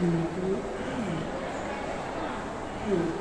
Mm-hmm. Mm-hmm. mm-hmm.